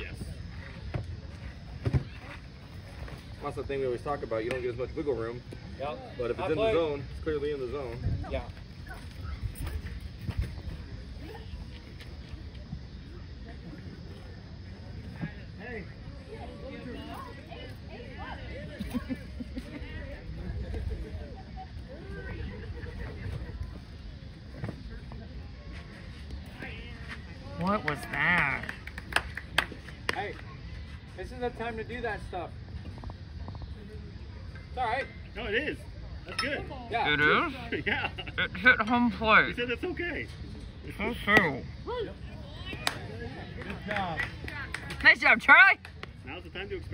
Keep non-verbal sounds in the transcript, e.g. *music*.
Yes. That's the thing we always talk about. You don't get as much wiggle room. Yep. But if it's I in play. the zone, it's clearly in the zone. Yeah. What was that? Hey, this is the time to do that stuff. It's all right. No, it is. That's good. Yeah. It is? *laughs* yeah. It hit home plate. He said it's okay. So true. Good job. Nice job, Charlie. Now's the time to experiment.